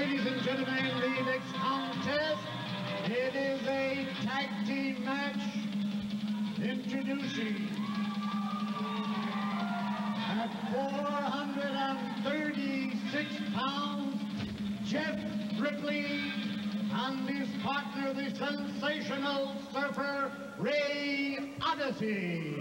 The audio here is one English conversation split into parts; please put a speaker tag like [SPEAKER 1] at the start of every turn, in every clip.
[SPEAKER 1] ladies and gentlemen, the next contest, it is a tag team match. Introducing at 436 pounds, Jeff Gripley and his partner, the sensational surfer, Ray Odyssey.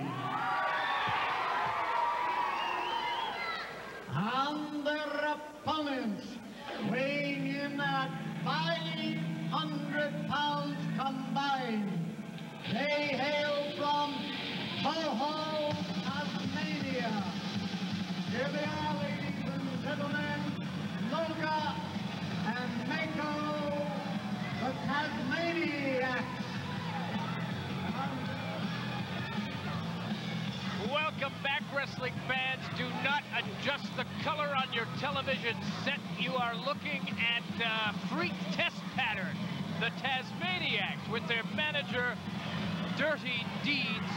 [SPEAKER 2] Welcome back, wrestling fans. Do not adjust the color on your television set. You are looking at uh, Freak Test Pattern, the Tazmaniacs, with their manager, Dirty Deeds,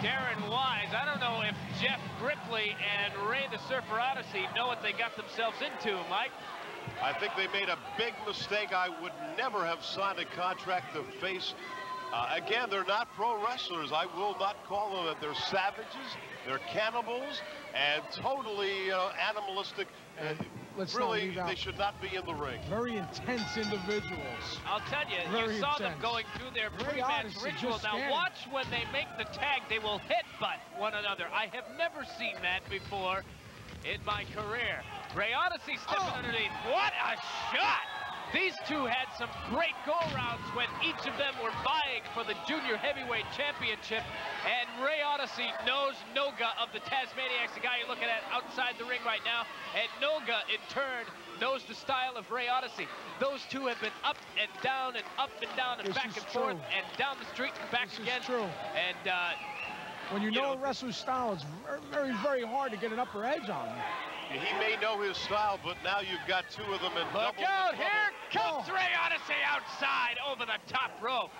[SPEAKER 2] Darren Wise. I don't know if Jeff Gripley and Ray the Surfer Odyssey know what they got themselves into, Mike.
[SPEAKER 3] I think they made a big mistake. I would never have signed a contract to face uh, again, they're not pro wrestlers. I will not call them that. They're savages, they're cannibals, and totally uh, animalistic. And
[SPEAKER 4] Let's
[SPEAKER 3] really, they should not be in the ring.
[SPEAKER 4] Very intense individuals.
[SPEAKER 2] I'll tell you,
[SPEAKER 4] Very
[SPEAKER 2] you saw
[SPEAKER 4] intense.
[SPEAKER 2] them going through their pre-match ritual. Now
[SPEAKER 4] scanning.
[SPEAKER 2] watch when they make the tag, they will headbutt one another. I have never seen that before in my career. Ray Odyssey stepping
[SPEAKER 4] Oh.
[SPEAKER 2] underneath. What a shot! These two had some great go-rounds when each of them were vying for the Junior Heavyweight Championship. And Ray Odyssey knows Noga of the Tazmaniacs, the guy you're looking at outside the ring right now. And Noga, in turn, knows the style of Ray Odyssey. Those two have been up and down and up and down and
[SPEAKER 4] This
[SPEAKER 2] back and forth and down the street and back
[SPEAKER 4] This is
[SPEAKER 2] again.
[SPEAKER 4] true.
[SPEAKER 2] And uh,
[SPEAKER 4] When you
[SPEAKER 2] You
[SPEAKER 4] know
[SPEAKER 2] know-
[SPEAKER 4] a wrestler's style, it's ver- very, very hard to get an upper edge on him.
[SPEAKER 3] He may know his style, but now you've got two of them in
[SPEAKER 2] Look
[SPEAKER 3] double
[SPEAKER 2] out,
[SPEAKER 3] the
[SPEAKER 2] here
[SPEAKER 3] trouble.
[SPEAKER 2] comes oh. Ray Odyssey outside over the top rope.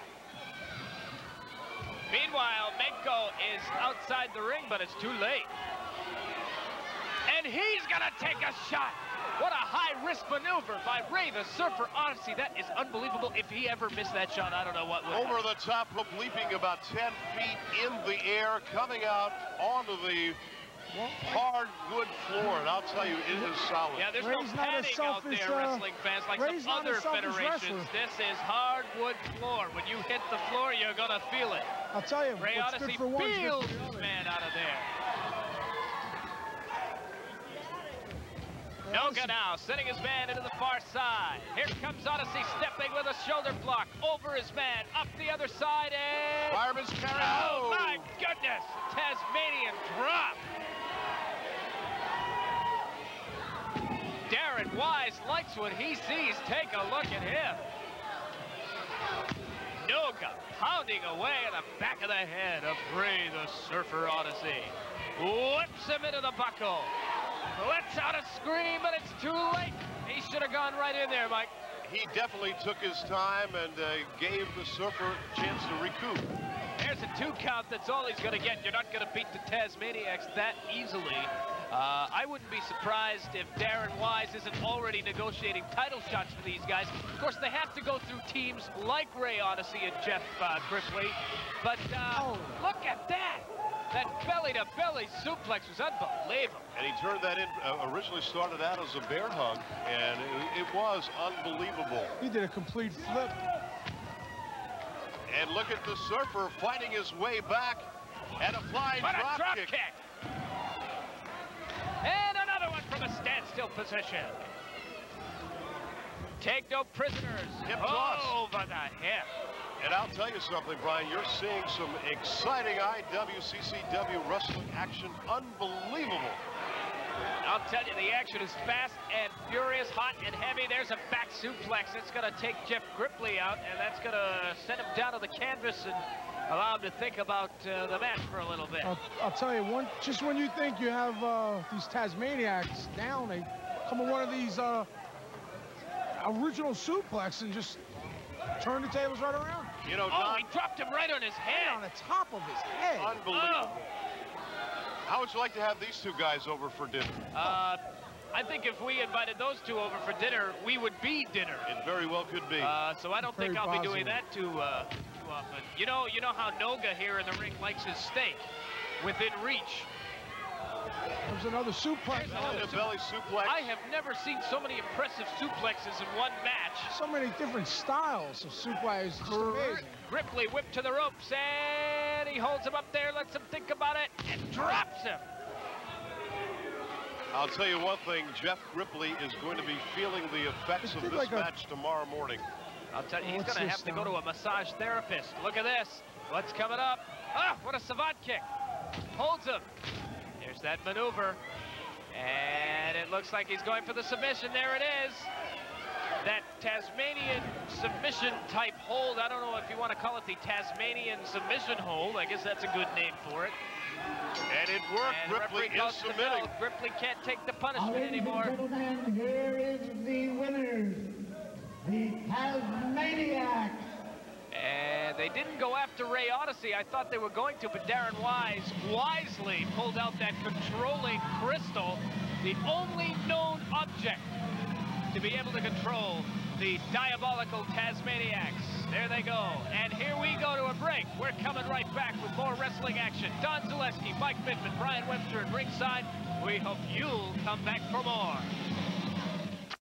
[SPEAKER 2] Meanwhile, Menko is outside the ring, but it's too late. And he's gonna take a shot. What a high-risk maneuver by Ray the Surfer Odyssey. That is unbelievable. If he ever missed that shot, I don't know what would.
[SPEAKER 3] Over the top rope, leaping about 10 feet in the air, coming out onto the hardwood floor. And I'll tell you, it is solid.
[SPEAKER 2] Yeah, there's
[SPEAKER 4] Ray's
[SPEAKER 2] no
[SPEAKER 4] not a
[SPEAKER 2] padding out there,
[SPEAKER 4] uh,
[SPEAKER 2] wrestling fans, like
[SPEAKER 4] Ray's
[SPEAKER 2] some other federations.
[SPEAKER 4] wrestler.
[SPEAKER 2] This is hardwood floor. When you hit the floor, you're gonna feel it.
[SPEAKER 4] I'll tell you,
[SPEAKER 2] Ray Odyssey
[SPEAKER 4] good for one is good
[SPEAKER 2] feels his man out of there. Noga now sending his man into the far side. Here comes Odyssey stepping with a shoulder block over his man, up the other side, and...
[SPEAKER 3] Fireman's carry.
[SPEAKER 2] Oh, my goodness! Tasmanian drop. Darren Wise likes what he sees. Take a look at him. Noga pounding away at the back of the head of Ray the Surfer Odyssey. Whips him into the buckle. Lets out a scream, but it's too late. He should have gone right in there, Mike.
[SPEAKER 3] He definitely took his time and uh, gave the surfer a chance to recoup.
[SPEAKER 2] There's a two count. That's all he's going to get. You're not going to beat the Tazmaniacs that easily. Uh, I wouldn't be surprised if Darren Wise isn't already negotiating title shots for these guys. Of course, they have to go through teams like Ray Odyssey and Jeff uh, Gripley. But uh,
[SPEAKER 4] Oh.
[SPEAKER 2] look at that. That belly-to-belly suplex was unbelievable.
[SPEAKER 3] And he turned that in, uh, originally started out as a bear hug, and it, it was unbelievable.
[SPEAKER 4] He did a complete flip.
[SPEAKER 3] And look at the surfer fighting his way back and a flying
[SPEAKER 2] What a
[SPEAKER 3] drop,
[SPEAKER 2] drop
[SPEAKER 3] kick.
[SPEAKER 2] kick. And another one from a standstill position. Take no prisoners.
[SPEAKER 3] Hip toss.
[SPEAKER 2] Over the hip.
[SPEAKER 3] And I'll tell you something, Brian, you're seeing some exciting IWCCW wrestling action. Unbelievable.
[SPEAKER 2] I'll tell you, the action is fast and furious, hot and heavy. There's a back suplex. That's going to take Jeff Gripley out, and that's going to send him down to the canvas and allow him to think about uh, the match for a little bit.
[SPEAKER 4] I'll, I'll tell you, one, just when you think you have uh, these Tazmaniacs down, they come with one of these uh, original suplex and just turn the tables right around.
[SPEAKER 3] You know,
[SPEAKER 2] Oh,
[SPEAKER 3] Don,
[SPEAKER 2] he dropped him right on his
[SPEAKER 4] Right on the top of his head.
[SPEAKER 3] unbelievable.
[SPEAKER 2] Oh.
[SPEAKER 3] How would you like to have these two guys over for dinner?
[SPEAKER 2] Uh, I think if we invited those two over for dinner, we would be dinner.
[SPEAKER 3] It very well could be.
[SPEAKER 2] Uh, so I don't
[SPEAKER 4] Very
[SPEAKER 2] think I'll be doing that too, uh, too often. You know, you know how Noga here in the ring likes his steak within reach.
[SPEAKER 4] There's another suplex.
[SPEAKER 2] There's another
[SPEAKER 3] And belly suplex.
[SPEAKER 2] I have never seen so many impressive suplexes in one match.
[SPEAKER 4] So many different styles of suplexes. It's just amazing.
[SPEAKER 2] Gripley whipped to the ropes and he holds him up there, lets him think about it, and drops him.
[SPEAKER 3] I'll tell you one thing, Jeff Gripley is going to be feeling the effects of this
[SPEAKER 4] like a-
[SPEAKER 3] match tomorrow morning.
[SPEAKER 2] I'll tell you, he's going to
[SPEAKER 4] this
[SPEAKER 2] have to go to a massage therapist. Look at this. What's coming up? Ah, what a savate kick. Holds him. There's that maneuver. And it looks like he's going for the submission. There it is. That Tasmanian submission type hold. I don't know if you want to call it the Tasmanian submission hold. I guess that's a good name for it.
[SPEAKER 3] And it worked.
[SPEAKER 2] And
[SPEAKER 3] Gripley
[SPEAKER 2] referee
[SPEAKER 3] is submitting.
[SPEAKER 2] bell. Gripley can't take the punishment
[SPEAKER 1] Ladies and
[SPEAKER 2] anymore.
[SPEAKER 1] gentlemen, here is the winners, the
[SPEAKER 2] Tazmaniacs. They didn't go after Ray Odyssey. I thought they were going to, but Darren Wise wisely pulled out that controlling crystal, the only known object to be able to control the diabolical Tazmaniacs. There they go. And here we go to a break. We're coming right back with more wrestling action. Don Zaleski, Mike Bittman, Brian Webster, and ringside. We hope you'll come back for more.